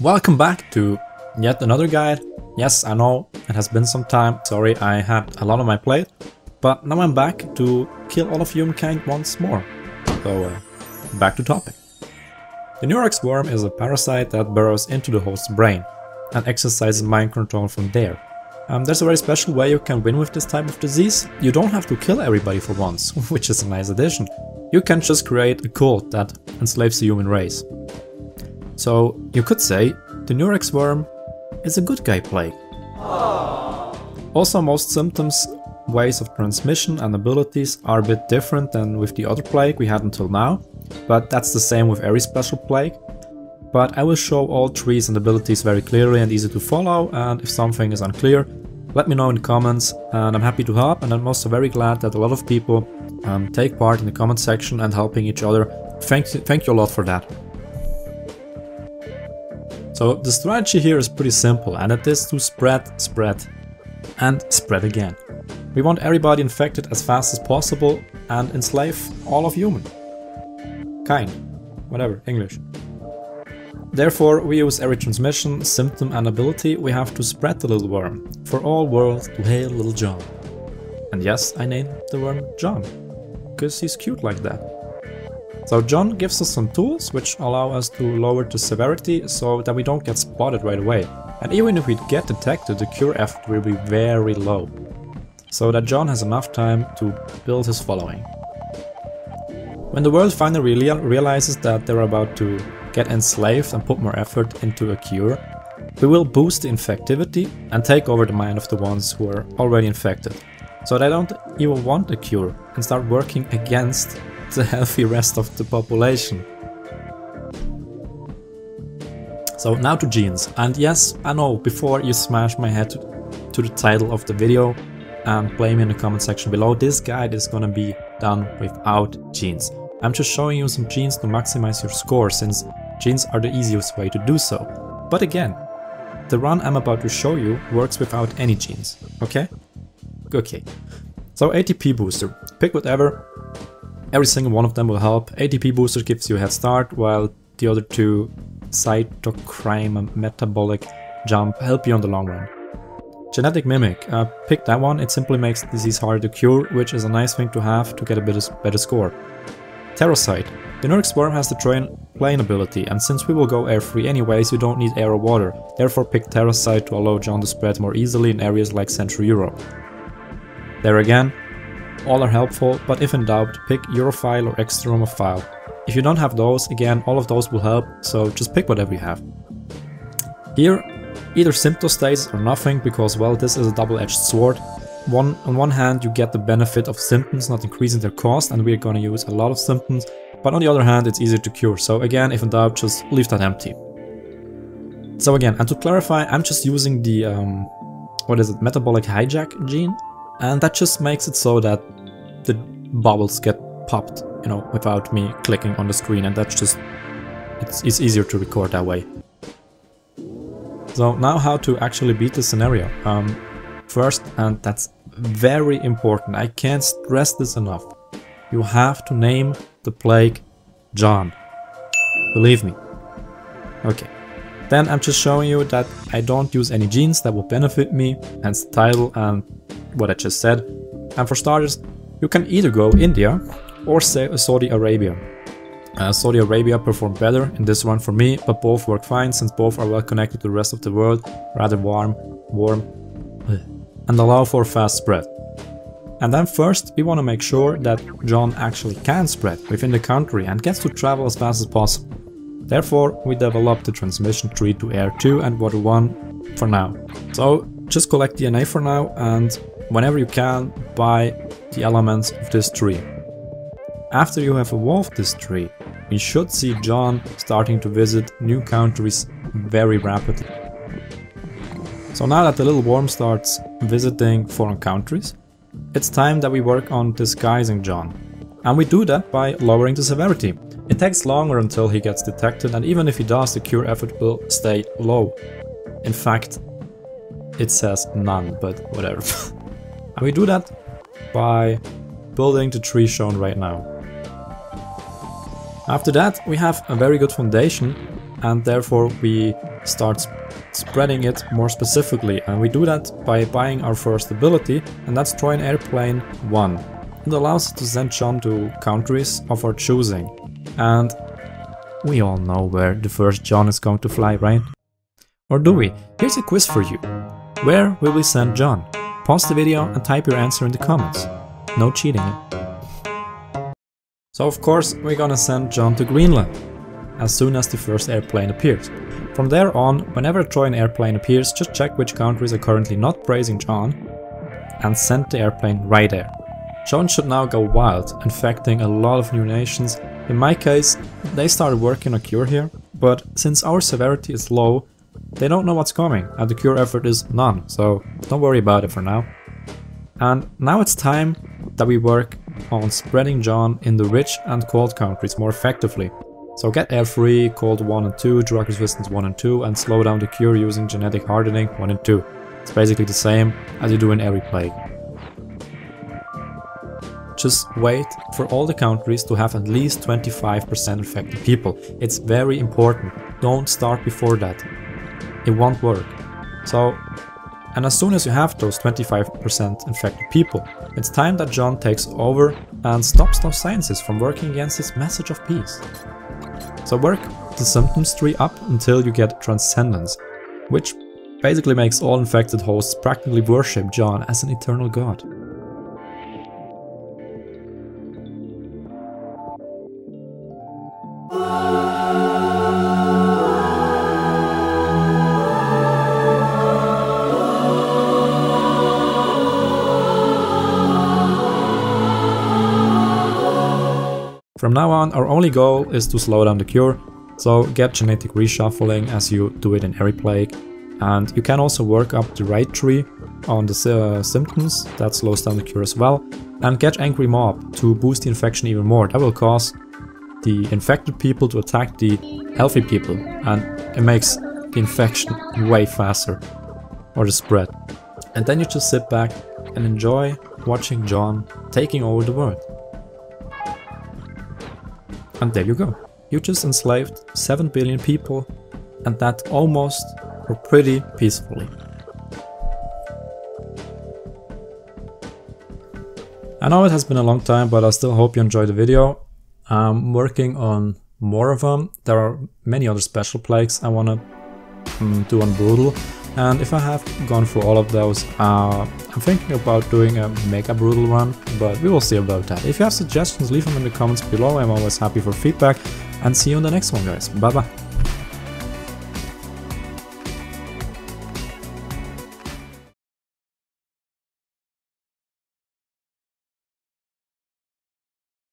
Welcome back to yet another guide. Yes, I know it has been some time, sorry I had a lot on my plate, but now I'm back to kill all of humankind once more. So, uh, back to topic. The Neurax worm is a parasite that burrows into the host's brain and exercises mind control from there. Um, there's a very special way you can win with this type of disease. You don't have to kill everybody for once, which is a nice addition. You can just create a cult that enslaves the human race. So you could say the Neurax worm is a good guy plague. Also most symptoms, ways of transmission and abilities are a bit different than with the other plague we had until now, but that's the same with every special plague. But I will show all trees and abilities very clearly and easy to follow and if something is unclear, let me know in the comments and I'm happy to help and I'm also very glad that a lot of people um, take part in the comment section and helping each other. Thank you, thank you a lot for that. So the strategy here is pretty simple and it is to spread, spread and spread again. We want everybody infected as fast as possible and enslave all of human. Kind. Whatever, English. Therefore, we use every transmission, symptom and ability we have to spread the little worm, for all world to hail little John. And yes, I named the worm John, because he's cute like that. So John gives us some tools which allow us to lower the severity so that we don't get spotted right away. And even if we get detected, the cure effort will be very low. So that John has enough time to build his following. When the world finally real realizes that they're about to get enslaved and put more effort into a cure, we will boost the infectivity and take over the mind of the ones who are already infected. So they don't even want a cure and start working against the healthy rest of the population. So now to genes. And yes, I know, before you smash my head to, the title of the video um, and blame me in the comment section below, this guide is gonna be done without genes. I'm just showing you some genes to maximize your score since genes are the easiest way to do so. But again, the run I'm about to show you works without any genes, okay? Okay. So ATP booster, pick whatever, Every single one of them will help. ATP booster gives you a head start, while the other two, cytochrome and metabolic jump, help you on the long run. Genetic Mimic, uh, pick that one, it simply makes disease harder to cure, which is a nice thing to have to get a better, better score. Terrasite, the Neurax worm has the Trojan Plane ability, and since we will go air free anyways, you don't need air or water, therefore pick Terrasite to allow John to spread more easily in areas like Central Europe. There again, all are helpful, but if in doubt, pick Urbophile or Extremophile. If you don't have those, again, all of those will help, so just pick whatever you have. Here, either Symptostasis or nothing, because well, this is a double-edged sword. One, on one hand, you get the benefit of symptoms not increasing their cost, and we're gonna use a lot of symptoms, but on the other hand, it's easier to cure, so again, if in doubt, just leave that empty. So again, and to clarify, I'm just using the, um, what is it, metabolic hijack gene, and that just makes it so that the bubbles get popped, you know, without me clicking on the screen and that's just, it's, it's easier to record that way. So now how to actually beat the scenario. Um, first, and that's very important, I can't stress this enough, you have to name the plague John. Believe me. Okay. Then I'm just showing you that I don't use any genes that will benefit me, hence the title and what I just said. And for starters, you can either go India or say Saudi Arabia. Uh, Saudi Arabia performed better in this one for me, but both work fine since both are well connected to the rest of the world, rather warm, warm, and allow for fast spread. And then first, we want to make sure that John actually can spread within the country and gets to travel as fast as possible. Therefore, we developed the transmission tree to Air 2 and Water 1 for now. So just collect DNA for now and whenever you can, buy the elements of this tree. After you have evolved this tree, we should see John starting to visit new countries very rapidly. So now that the little worm starts visiting foreign countries, it's time that we work on disguising John. And we do that by lowering the severity. It takes longer until he gets detected and even if he does, the cure effort will stay low. In fact, it says none, but whatever. And we do that by building the tree shown right now. After that, we have a very good foundation and therefore we start spreading it more specifically and we do that by buying our first ability and that's Trojan Airplane 1. It allows us to send John to countries of our choosing and we all know where the first John is going to fly, right? Or do we? Here's a quiz for you. Where will we send John? Pause the video and type your answer in the comments. No cheating. So of course we're gonna send John to Greenland as soon as the first airplane appears. From there on, whenever a Trojan airplane appears, just check which countries are currently not praising John and send the airplane right there. John should now go wild, infecting a lot of new nations. In my case, they started working on cure here, but since our severity is low, they don't know what's coming and the cure effort is none, so don't worry about it for now. And now it's time that we work on spreading John in the rich and cold countries more effectively. So get air free, cold 1 and 2, drug resistance 1 and 2, and slow down the cure using genetic hardening 1 and 2. It's basically the same as you do in every plague. Just wait for all the countries to have at least 25% infected people. It's very important. Don't start before that. It won't work. So, and as soon as you have those 25% infected people, it's time that John takes over and stops those sciences from working against his message of peace. So work the symptoms tree up until you get Transcendence, which basically makes all infected hosts practically worship John as an eternal god. From now on, our only goal is to slow down the cure, so get genetic reshuffling as you do it in every plague. And you can also work up the right tree on the uh, symptoms, that slows down the cure as well. And get Angry Mob to boost the infection even more, that will cause the infected people to attack the healthy people and it makes the infection way faster or the spread. And then you just sit back and enjoy watching John taking over the world. And there you go. You just enslaved 7 billion people and that almost or pretty peacefully. I know it has been a long time, but I still hope you enjoyed the video. I'm working on more of them. There are many other special plagues I want to um, do on Brutal. And if I have gone through all of those, uh, I'm thinking about doing a mega brutal run, but we will see about that. If you have suggestions, leave them in the comments below. I'm always happy for feedback. And see you in the next one, guys. Bye bye.